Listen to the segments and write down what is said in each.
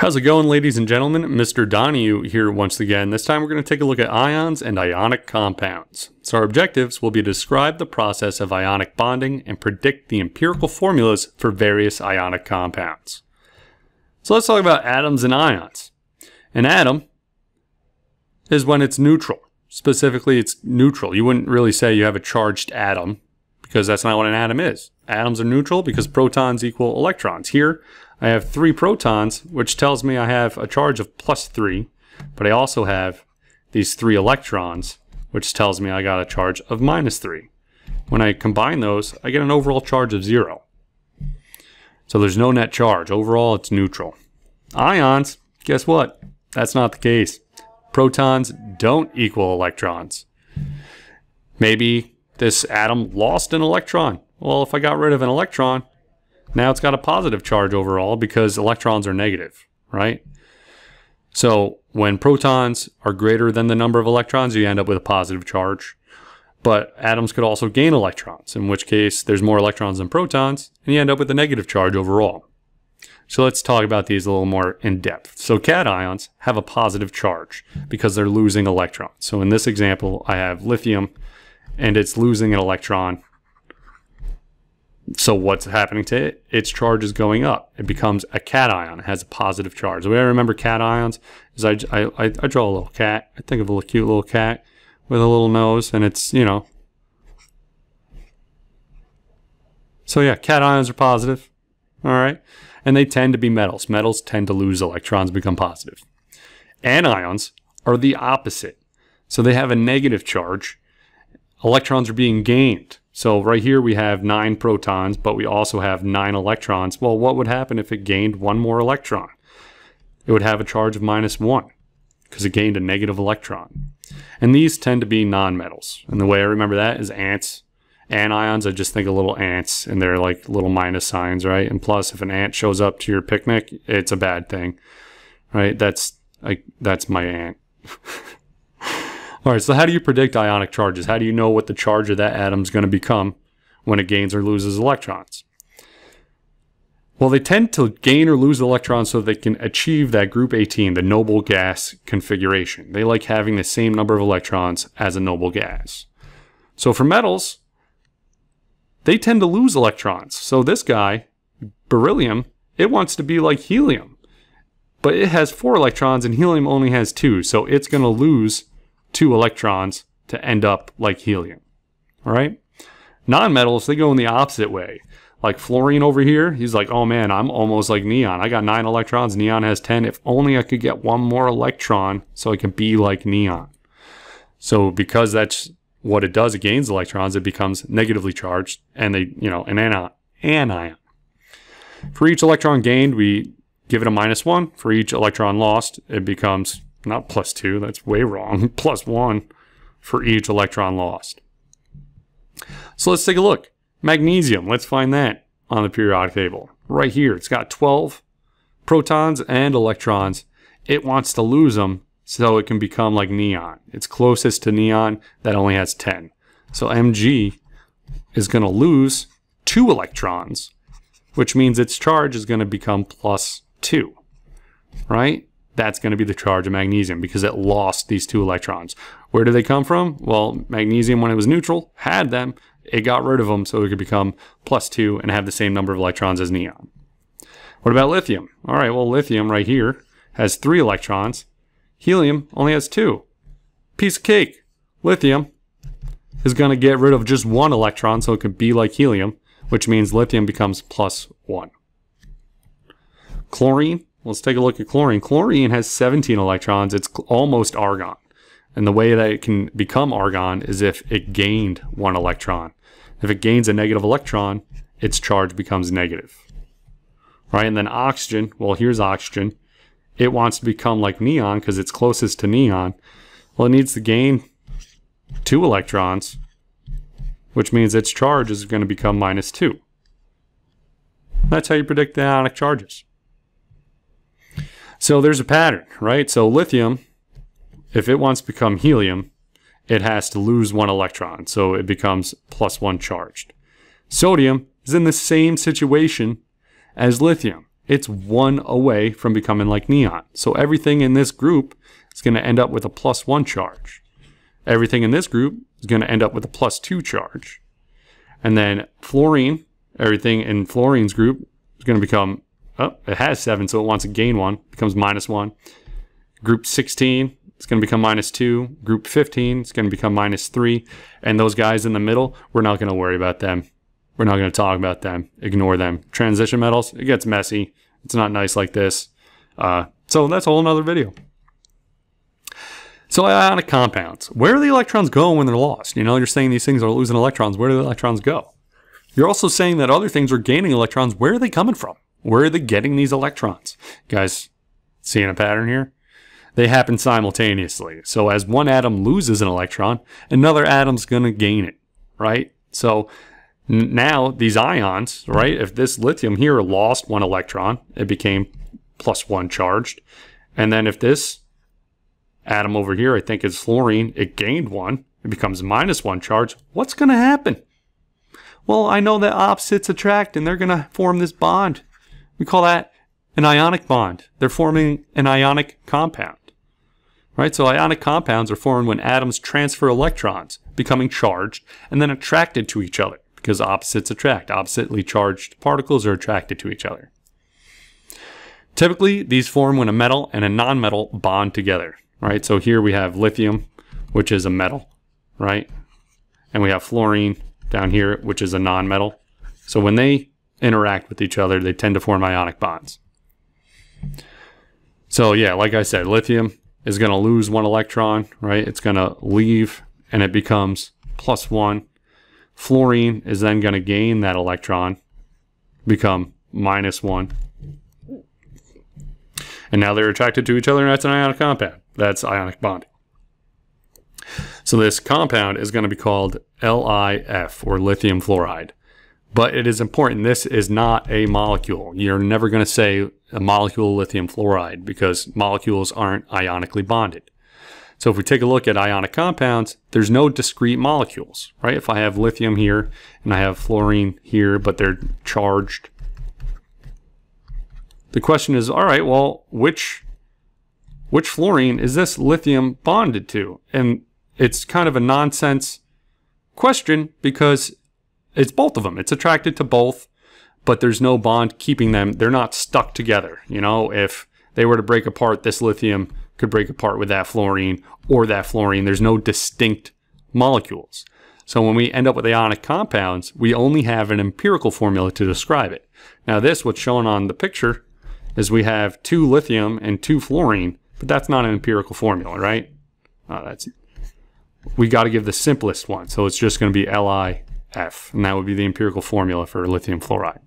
How's it going, ladies and gentlemen? Mr. Donahue here once again. This time we're going to take a look at ions and ionic compounds. So our objectives will be to describe the process of ionic bonding and predict the empirical formulas for various ionic compounds. So let's talk about atoms and ions. An atom is when it's neutral. Specifically, it's neutral. You wouldn't really say you have a charged atom because that's not what an atom is. Atoms are neutral because protons equal electrons. Here, I have three protons, which tells me I have a charge of plus three, but I also have these three electrons, which tells me I got a charge of minus three. When I combine those, I get an overall charge of zero. So there's no net charge. Overall, it's neutral. Ions, guess what? That's not the case. Protons don't equal electrons. Maybe this atom lost an electron. Well, if I got rid of an electron, now it's got a positive charge overall because electrons are negative, right? So when protons are greater than the number of electrons, you end up with a positive charge. But atoms could also gain electrons, in which case there's more electrons than protons, and you end up with a negative charge overall. So let's talk about these a little more in depth. So cations have a positive charge because they're losing electrons. So in this example, I have lithium and it's losing an electron so what's happening to it? Its charge is going up. It becomes a cation. It has a positive charge. The way I remember cations is I, I, I draw a little cat. I think of a cute little cat with a little nose, and it's, you know. So yeah, cations are positive. All right. And they tend to be metals. Metals tend to lose electrons, become positive. Anions are the opposite. So they have a negative charge. Electrons are being gained. So right here we have nine protons, but we also have nine electrons. Well, what would happen if it gained one more electron? It would have a charge of minus one because it gained a negative electron. And these tend to be nonmetals. And the way I remember that is ants. Anions, I just think of little ants and they're like little minus signs, right? And plus, if an ant shows up to your picnic, it's a bad thing, right? That's like, that's my ant. All right, so how do you predict ionic charges? How do you know what the charge of that atom is going to become when it gains or loses electrons? Well, they tend to gain or lose electrons so they can achieve that group 18, the noble gas configuration. They like having the same number of electrons as a noble gas. So for metals, they tend to lose electrons. So this guy, beryllium, it wants to be like helium. But it has four electrons and helium only has two, so it's going to lose two electrons to end up like helium. All right? Nonmetals, they go in the opposite way. Like fluorine over here, he's like, oh man, I'm almost like neon. I got nine electrons, neon has 10. If only I could get one more electron so I can be like neon. So because that's what it does, it gains electrons, it becomes negatively charged, and they, you know, an anion. anion. For each electron gained, we give it a minus one. For each electron lost, it becomes not plus two, that's way wrong, plus one for each electron lost. So let's take a look. Magnesium, let's find that on the periodic table. Right here, it's got 12 protons and electrons. It wants to lose them so it can become like neon. It's closest to neon that only has 10. So Mg is going to lose two electrons, which means its charge is going to become plus two, right? That's going to be the charge of magnesium because it lost these two electrons. Where do they come from? Well, magnesium, when it was neutral, had them. It got rid of them so it could become plus two and have the same number of electrons as neon. What about lithium? All right, well, lithium right here has three electrons. Helium only has two. Piece of cake. Lithium is going to get rid of just one electron so it could be like helium, which means lithium becomes plus one. Chlorine Let's take a look at chlorine. Chlorine has 17 electrons. It's almost argon. And the way that it can become argon is if it gained one electron. If it gains a negative electron, its charge becomes negative. Right? And then oxygen, well, here's oxygen. It wants to become like neon because it's closest to neon. Well, it needs to gain two electrons, which means its charge is going to become minus two. That's how you predict the ionic charges. So there's a pattern, right? So lithium, if it wants to become helium, it has to lose one electron. So it becomes plus one charged. Sodium is in the same situation as lithium. it's one away from becoming like neon. So everything in this group is going to end up with a plus one charge. Everything in this group is going to end up with a plus two charge. And then fluorine, everything in fluorine's group is going to become, oh, it has seven, so it wants to gain one, becomes minus one. Group 16, it's going to become minus two. Group 15, it's going to become minus three. And those guys in the middle, we're not going to worry about them. We're not going to talk about them. Ignore them. Transition metals, it gets messy. It's not nice like this. Uh, so that's a whole nother video. So ionic compounds. Where do the electrons go when they're lost? You know, you're saying these things are losing electrons. Where do the electrons go? You're also saying that other things are gaining electrons. Where are they coming from? Where are they getting these electrons? guys, seeing a pattern here? They happen simultaneously. So as one atom loses an electron, another atom's going to gain it, right? So now these ions, right? If this lithium here lost one electron, it became plus one charged. And then if this atom over here, I think is fluorine, it gained one, it becomes minus one charge. What's going to happen? Well, I know that opposites attract and they're going to form this bond. We call that an ionic bond. They're forming an ionic compound. Right? So ionic compounds are formed when atoms transfer electrons, becoming charged and then attracted to each other because opposites attract. Oppositely charged particles are attracted to each other. Typically, these form when a metal and a nonmetal bond together, right? So here we have lithium, which is a metal, right? And we have fluorine down here, which is a nonmetal. So when they interact with each other, they tend to form ionic bonds. So yeah, like I said, lithium is going to lose one electron, right? It's going to leave and it becomes plus one Fluorine is then going to gain that electron, become minus one. And now they're attracted to each other, and that's an ionic compound. That's ionic bonding. So this compound is going to be called LiF, or lithium fluoride. But it is important, this is not a molecule. You're never going to say a molecule lithium fluoride because molecules aren't ionically bonded. So if we take a look at ionic compounds, there's no discrete molecules, right? If I have lithium here and I have fluorine here, but they're charged. The question is, all right, well, which which fluorine is this lithium bonded to? And it's kind of a nonsense question because it's both of them. It's attracted to both, but there's no bond keeping them. They're not stuck together. You know, if they were to break apart, this lithium could break apart with that fluorine or that fluorine. There's no distinct molecules. So when we end up with ionic compounds, we only have an empirical formula to describe it. Now this, what's shown on the picture, is we have two lithium and two fluorine, but that's not an empirical formula, right? Uh, that's we got to give the simplest one. So it's just going to be LiF, and that would be the empirical formula for lithium fluoride.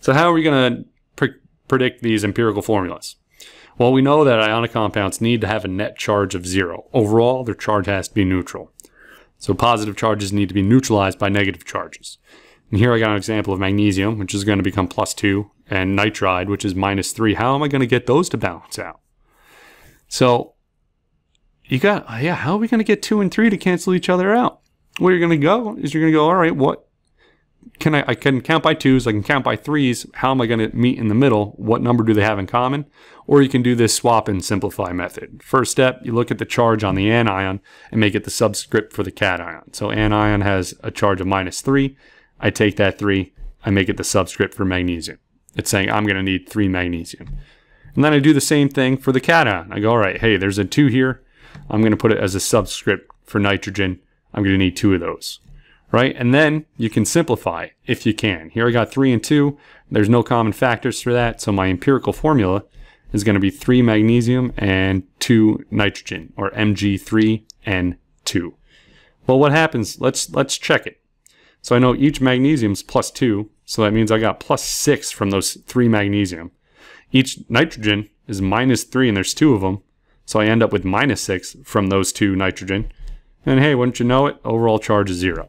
So how are we going to pre predict these empirical formulas? Well, we know that ionic compounds need to have a net charge of zero. Overall, their charge has to be neutral. So positive charges need to be neutralized by negative charges. And here I got an example of magnesium, which is going to become plus two, and nitride, which is minus three. How am I going to get those to balance out? So you got, yeah, how are we going to get two and three to cancel each other out? Where you're going to go is you're going to go, all right, what can I, I can count by twos, I can count by threes. How am I going to meet in the middle? What number do they have in common? Or you can do this swap and simplify method. First step, you look at the charge on the anion and make it the subscript for the cation. So anion has a charge of minus three. I take that three, I make it the subscript for magnesium. It's saying I'm going to need three magnesium. And then I do the same thing for the cation. I go, all right, hey, there's a two here. I'm going to put it as a subscript for nitrogen. I'm going to need two of those right? And then you can simplify if you can. Here I got 3 and 2. There's no common factors for that, so my empirical formula is going to be 3 magnesium and 2 nitrogen, or Mg3N2. Well, what happens? Let's, let's check it. So I know each magnesium is plus 2, so that means I got plus 6 from those 3 magnesium. Each nitrogen is minus 3, and there's 2 of them, so I end up with minus 6 from those 2 nitrogen. And hey, wouldn't you know it, overall charge is 0.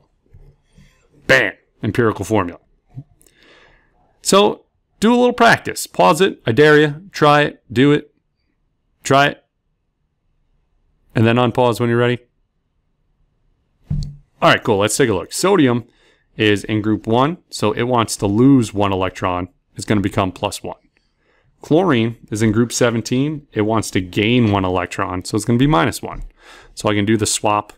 Bam! Empirical formula. So do a little practice. Pause it. I dare you. Try it. Do it. Try it. And then unpause when you're ready. All right, cool. Let's take a look. Sodium is in group one, so it wants to lose one electron. It's going to become plus one. Chlorine is in group 17. It wants to gain one electron, so it's going to be minus one. So I can do the swap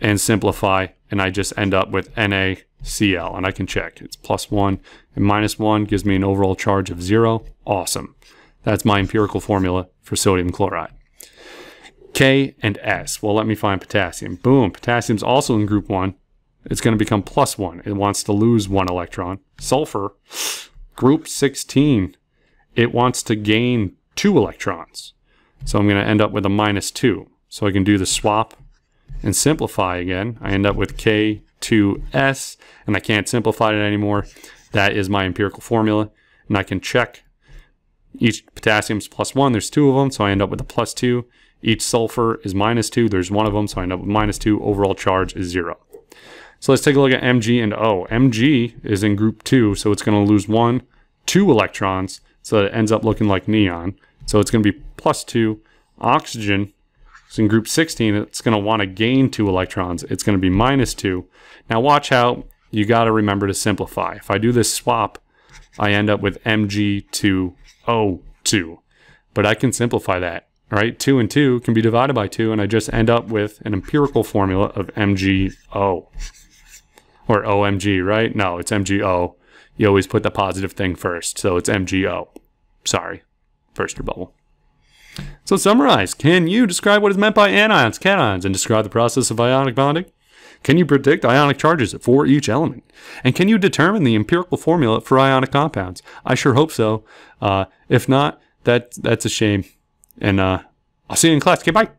and simplify, and I just end up with NaCl, and I can check. It's plus one, and minus one gives me an overall charge of zero. Awesome. That's my empirical formula for sodium chloride. K and S. Well, let me find potassium. Boom. Potassium's also in group one. It's going to become plus one. It wants to lose one electron. Sulfur, group 16 it wants to gain two electrons. So I'm going to end up with a minus 2. So I can do the swap and simplify again. I end up with K2S, and I can't simplify it anymore. That is my empirical formula, and I can check each potassium is plus 1. There's two of them, so I end up with a plus 2. Each sulfur is minus 2. There's one of them, so I end up with minus 2. Overall charge is 0. So let's take a look at Mg and O. Mg is in group 2, so it's going to lose 1, 2 electrons, so it ends up looking like neon. So it's going to be plus 2. Oxygen is in group 16. It's going to want to gain 2 electrons. It's going to be minus 2. Now watch how you got to remember to simplify. If I do this swap, I end up with Mg2O2. But I can simplify that, right? 2 and 2 can be divided by 2, and I just end up with an empirical formula of MgO. Or OMG, right? No, it's MgO you always put the positive thing first. So it's MgO. Sorry, first your bubble. So summarize, can you describe what is meant by anions, cations, and describe the process of ionic bonding? Can you predict ionic charges for each element? And can you determine the empirical formula for ionic compounds? I sure hope so. Uh, if not, that that's a shame. And uh, I'll see you in class. Okay, bye.